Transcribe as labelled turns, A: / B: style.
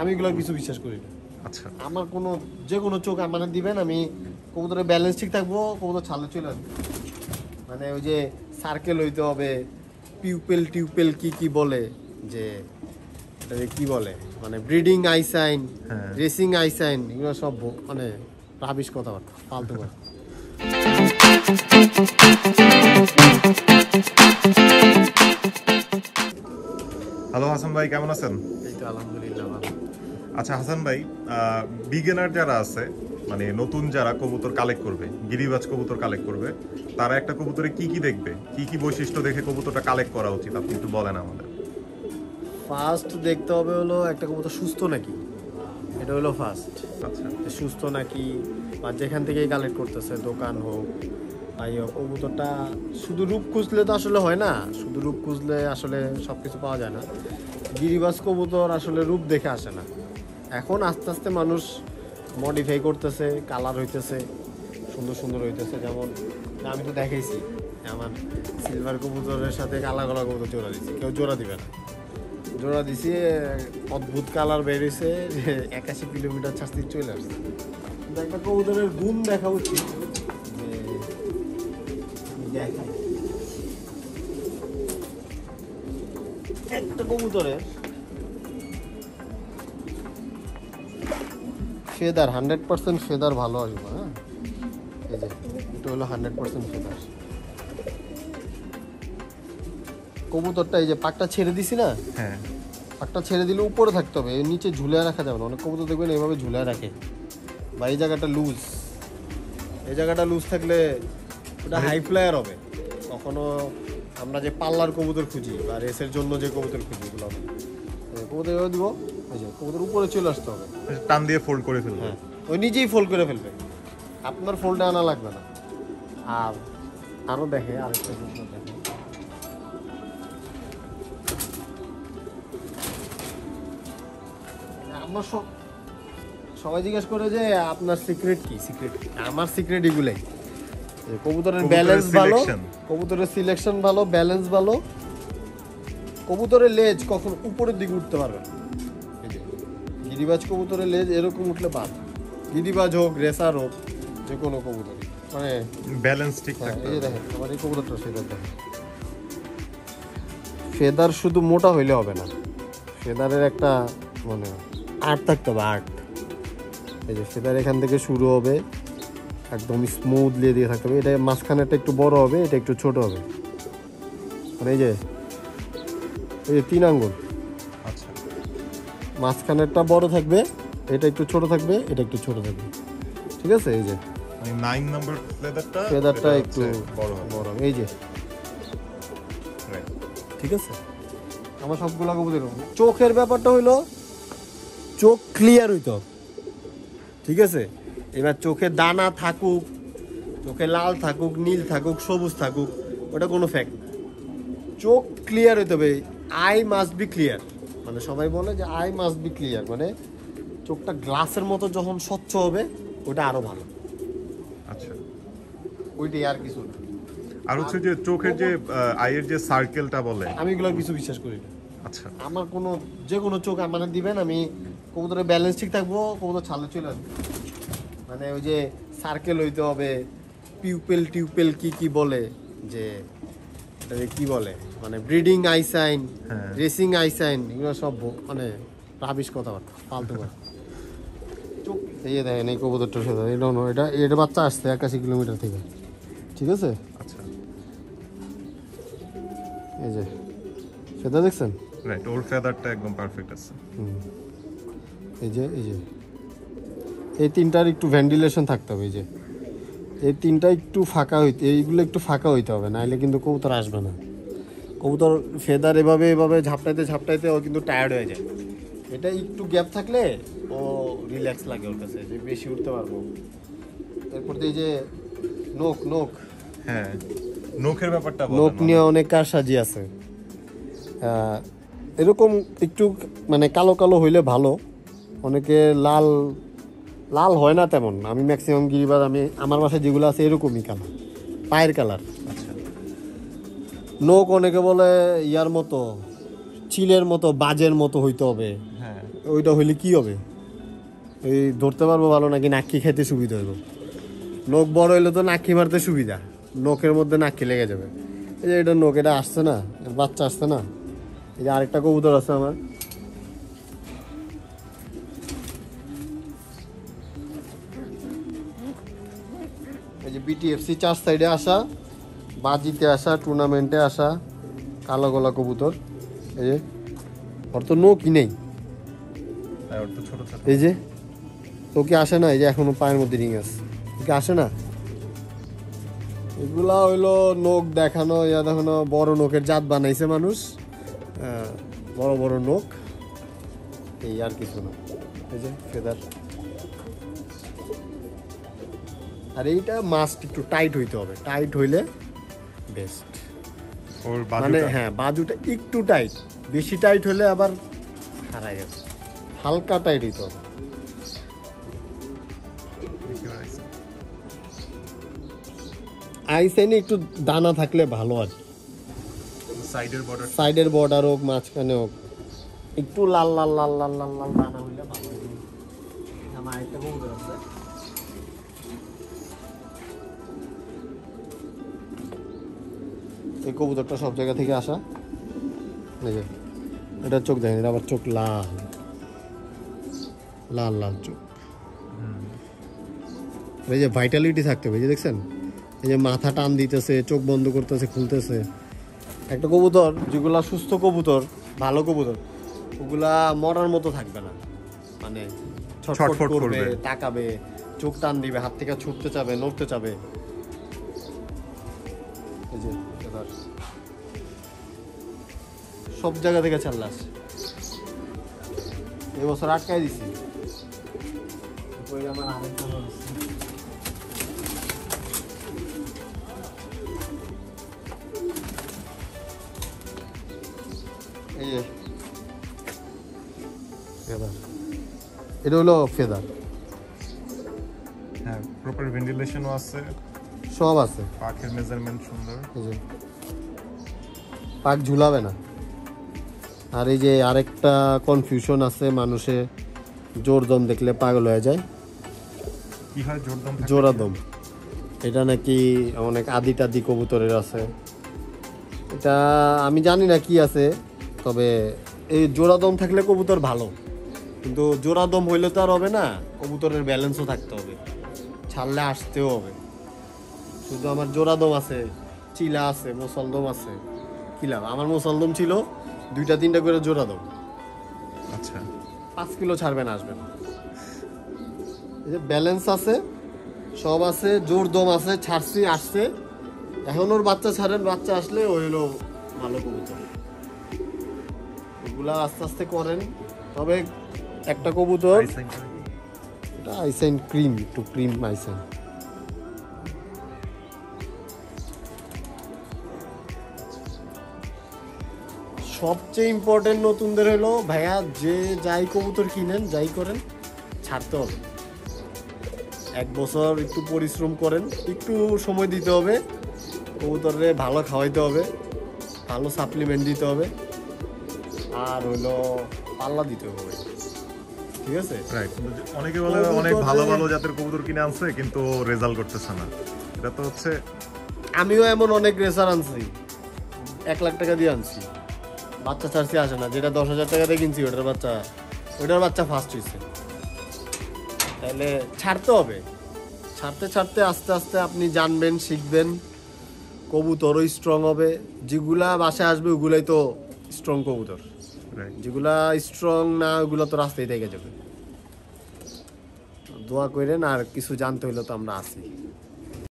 A: আমি এগুলো কিছু বিশ্বাস করি না।
B: আচ্ছা।
A: আমার কোনো যে কোনো চোখ মানে দিবেন আমি কবুতরের ব্যালেন্স ঠিক থাকব কবুতর ছালে চলে আসবে। মানে ওই যে সার্কেল হইতে হবে পিউপেল টিউপেল কি কি বলে যে এটাকে কি বলে মানে ব্রিডিং আইসাইন। রেসিং আইসাইন এগুলো সব মানে রাবিশ কথাবার্তা ফালতু কথা।
B: হ্যালো হাসান ভাই কেমন আছেন?
A: এই তো আলহামদুলিল্লাহ ভালো।
B: আচ্ছা হাসান ভাই বিগিনার যারা আছে মানে নতুন যারা কবুতর কালেক্ট করবে গিরিবাজ কবুতর কালেক্ট করবে তারা একটা কবুতরে কি কি দেখবে? কি কি বৈশিষ্ট্য দেখে কবুতরটা কালেক্ট করা উচিত আপনি একটু বলেন আমাদের।
A: ফার্স্ট দেখতে হবে হলো একটা কবুতর সুস্থ নাকি? এটা হলো ফার্স্ট
B: আচ্ছা।
A: সুস্থ নাকি বা যেখান থেকেই কালেক্ট করতেছে দোকান হোক ভাই কবুতরটা শুধু রূপ খুঁজলে তো আসলে হয় না, শুধু রূপ খুঁজলে আসলে সব কিছু পাওয়া যায় না। গিরিবাজ কবুতর আসলে রূপ দেখে আসে না। এখন আস্তে আস্তে মানুষ মডিফাই করতেছে কালার হইতেছে, সুন্দর সুন্দর হইতেছে। যেমন আমি তো দেখাইছি, আমার সিলভার কবুতরের সাথে কালা কালা কবুতর জোড়া দিচ্ছি কেউ জোড়া দিবে না। জোড়া দিছি, অদ্ভুত কালার বেরিয়েছে একাশি কিলোমিটার শাস্তি চলে আসছে। একটা কবুতরের গুণ দেখা উচিত। কবুতরের ফেদার হান্ড্রেড পার্সেন্ট ফেদার ভালো আসবে হ্যাঁ? এই যে এটা হলো হান্ড্রেড পার্সেন্ট ফেদার। কবুতরটা এই যে পাকটা ছেড়ে দিছি না?
B: হ্যাঁ।
A: পাকটা ছেড়ে দিলে উপরে থাকতে হবে নিচে ঝুলে রাখা যাবে না। অনেক কবুতর দেখবেন এইভাবে ঝুলে রাখে। বা এই জায়গাটা লুজ এই জায়গাটা লুজ থাকলে ওটা হাই ফ্লায়ার হবে। কখনো আমরা যে পাল্লার কবুতর খুঁজি বা রেসের জন্য যে কবুতর খুঁজি এগুলো হবে। কবুতর এভাবে দিব। এই যে কবুতর উপরে চলে আসতে হবে।
B: টান দিয়ে ফোল্ড করে ফেলবে।
A: হ্যাঁ ওই নিজেই ফোল্ড করে ফেলবে। আপনার ফোল্ডে আনা লাগবে না। আর আরও দেখে আরেকটা জিনিস দেখে। আমার সব সবাই জিজ্ঞেস করে যে আপনার সিক্রেট কি? সিক্রেট আমার সিক্রেট এগুলাই। কবুতরের ব্যালেন্স ভালো কবুতরের সিলেকশন ভালো ব্যালেন্স ভালো। কবুতরের লেজ কখন উপরের দিকে উঠতে পারবে? না গিরিবাজ কবুতরের লেজ এরকম উঠলে বাদ। গিরিবাজ হোক রেসার হোক যে কোনো কবুতরই। মানে
B: ব্যালেন্স ঠিক
A: হ্যাঁ, এই দেখেন আমার এই কবুতরটা ফেদার দেখেন। ফেদার শুধু মোটা হইলে হবে না। ফেদারের একটা মানে আর্ট থাকতে হবে আর্ট এই যে ফেদার এখান থেকে শুরু হবে। একদম স্মুথলি দিয়ে থাকতে হবে। এটা মাঝখানেরটা একটু বড় হবে এটা একটু ছোট হবে। মানে এই যে এই যে তিন আঙ্গুল।
B: আচ্ছা।
A: মাঝখানেরটা বড় থাকবে এটা একটু ছোট থাকবে এটা একটু ছোট থাকবে। ঠিক আছে? এই যে।
B: নাইন নাম্বার ফেদারটা
A: ফেদারটা একটু
B: বড়
A: বড় এই যে। ঠিক আছে? আমার সবগুলো কবুতর এরকম। চোখের ব্যাপারটা হইল চোখ ক্লিয়ার হইতো। ঠিক আছে? এবার চোখে দানা থাকুক চোখে লাল থাকুক নীল থাকুক সবুজ থাকুক ওটা কোনো ফ্যাক্ট না। চোখ ক্লিয়ার হইতে হবে আই মাস্ট বি ক্লিয়ার মানে সবাই বলে যে আই মাস্ট বি ক্লিয়ার মানে চোখটা গ্লাসের মতো যখন স্বচ্ছ হবে ওটা আরও ভালো।
B: আচ্ছা।
A: ওইটাই আর কিছু না।
B: আর হচ্ছে যে চোখের যে আহ, আইয়ের যে সার্কেলটা বলে।
A: আমি এগুলো কিছু বিশ্বাস করি না।
B: আচ্ছা।
A: আমার কোনো যে কোনো চোখ মানে দিবেন আমি কবুতরের ব্যালেন্স ঠিক থাকব কবুতর ছালে চলে আসবে। মানে ওই যে সার্কেল হইতে হবে পিউপেল টিউপেল কি কি বলে? যে এটাকে কি বলে? মানে ব্রিডিং আইসাইন
B: হ্যাঁ।
A: রেসিং আইসাইন এগুলো সব মানে রাবিশ কথাবার্তা ফালতু কথা। এই যে দেখেন এই কবুতরটার সাথে এটা নয়, এটা এটা বাচ্চা আসছে একাশি কিলোমিটার থেকে। ঠিক আছে?
B: আচ্ছা।
A: এই যে সেটা দেখছেন?
B: রাইট ওর ফেদারটা একদম পারফেক্ট আছে।
A: এই যে এই যে। এই তিনটার একটু ভেন্টিলেশন থাকতে হবে এই যে। এই তিনটা একটু ফাঁকা হইতে এইগুলো একটু ফাঁকা হইতে হবে নাহলে কিন্তু কবুতর আসবে না। কবুতর ফেদার এভাবে এভাবে ঝাপটাইতে ঝাপটাইতে ও কিন্তু টায়ার্ড হয়ে যায়। এটা একটু গ্যাপ থাকলে ও রিল্যাক্স লাগে ওর কাছে যে বেশি উঠতে পারব। এরপর এই যে নোক নোক
B: হ্যাঁ নখের ব্যাপারটা
A: নোক নিয়ে অনেক কারসাজি আছে। এরকম একটু মানে কালো কালো হইলে ভালো। অনেকে লাল লাল হয় না তেমন। আমি ম্যাক্সিমাম গিরিবাজ আমি আমার বাসায় যেগুলো আছে এরকমই কালার পায়ের কালার
B: আচ্ছা।
A: নোক অনেকে বলে ইয়ার মতো চিলের মতো বাজের মতো হইতে হবে।
B: হ্যাঁ।
A: ওইটা হইলে কি হবে? এই ধরতে পারব ভালো নাকি নাক্কি খেতে সুবিধা হইব? নখ বড় হইলে তো নাক্কি মারতে সুবিধা। নখের মধ্যে নাক্কি লেগে যাবে। এই যে এটা নখ এটা আসছে না বাচ্চা আসছে না। এই যে আরেকটা কবুতর আছে আমার। যে বিটিএফসি চার সাইডে আসা বাজিতে আসা টুর্নামেন্টে আসা কালো গলা কবুতর এই যে ওর তো নখই নেই।
B: হ্যাঁ,
A: এই যে তো কি আসে না? এই যে এখনও পায়ের মধ্যে রিং আছে। কি আসে না? এগুলা হইল নখ দেখানো ইয়া দেখানো বড় নখের জাত বানাইছে মানুষ। বড় বড় নখ এই আর কিছু না। এই যে ফেদার আর এইটা মাস্ট একটু টাইট হইতে হবে। টাইট হইলে বেস্ট
B: ওর
A: মানে হ্যাঁ বাজুটা একটু টাইট বেশি টাইট হলে আবার হারাই যাবে হালকা টাইট হইতে হবে। আইসাইনে একটু দানা থাকলে ভালো আর কি।
B: সাইডের বর্ডার
A: সাইডের বর্ডার হোক মাঝখানে হোক। একটু লাল লাল লাল লাল লাল লাল দানা হইলে ভালো। আমার আরেকটা কবুতর আছে। এই কবুতরটা সব জায়গা থেকে আসা। যে এটা চোখ দেখেন এটা আবার চোখ লাল। লাল লাল চোখ। এই যে ভাইটালিটি থাকতে হবে যে দেখছেন? এই যে মাথা টান দিতেছে চোখ বন্ধ করতেছে খুলতেছে। একটা কবুতর যেগুলা সুস্থ কবুতর ভালো কবুতর ওগুলা মরার মতো থাকবে না। মানে ছটফট করবে। তাকাবে চোখ টান দিবে হাত থেকে ছুটতে চাবে নড়তে চাবে। এই যে সব জায়গা থেকে চাল্লাস এবছর আটকাই দিছি। এটা হলো ফেদার।
B: হ্যাঁ প্রপার ভেন্টিলেশনও আছে।
A: সব আছে।
B: পাখের মেজারমেন্ট সুন্দর।
A: পাক ঝুলাবে না। আর এই যে আরেকটা কনফিউশন আছে মানুষে জোর দম দেখলে পাগল হয়ে যায়।
B: কি হয় জোরদম থাকে?
A: জোড়া দম এটা নাকি অনেক আদি টাদি কবুতরের আছে। এটা আমি জানি না কি আছে তবে এই জোড়া দম থাকলে কবুতর ভালো। কিন্তু জোড়া দম হইলে তো আর হবে না কবুতরের ব্যালেন্সও থাকতে হবে। ছাড়লে আসতেও হবে। শুধু আমার জোড়া দম আছে চিলা আছে মুসলদম আছে। কি লাভ? আমার মুসলদম ছিল দুইটা তিনটা করে জোড়া দম
B: আচ্ছা।
A: পাঁচ কিলো ছাড়বে না আসবে এই যে ব্যালেন্স আছে সব আছে জোর দম আছে ছাড়ছি আসছে। এখন ওর বাচ্চা ছাড়েন বাচ্চা আসলে ওই হলো ভালো কবুতর। ওগুলা আস্তে আস্তে করেন। তবে একটা কবুতর? এটা আইসাইন ক্রিম একটু ক্রিম আইসাইন। সবচেয়ে ইম্পর্টেন্ট নতুনদের হলো ভাইয়া যে যাই কবুতর কিনেন যাই করেন ছাড়তে হবে। এক বছর একটু পরিশ্রম করেন একটু সময় দিতে হবে কবুতরে ভালো খাওয়াইতে হবে ভালো সাপ্লিমেন্ট দিতে হবে আর হইল পাল্লা দিতে হবে। ঠিক আছে.
B: অনেকে বলে অনেক ভালো ভালো জাতের কবুতর কিনে আনছে কিন্তু রেজাল্ট করতেছে না। এটা তো হচ্ছে
A: আমিও এমন অনেক রেসার আনছি এক লাখ টাকা দিয়ে আনছি। বাচ্চা ছাড়ছি আসে না। যেটা দশ হাজার টাকা দিয়ে কিনছি ওটার বাচ্চা ওটার বাচ্চা ফার্স্ট হয়েছে তাহলে ছাড়তে হবে। ছাড়তে ছাড়তে আস্তে আস্তে আপনি জানবেন শিখবেন। কবুতরও স্ট্রং হবে। যেগুলা বাসায় আসবে ওগুলাই তো স্ট্রং কবুতর। যেগুলা স্ট্রং না ওগুলো তো রাস্তায় থেকে যাবে। দোয়া করেন আর কিছু জানতে হইলে তো আমরা আছি।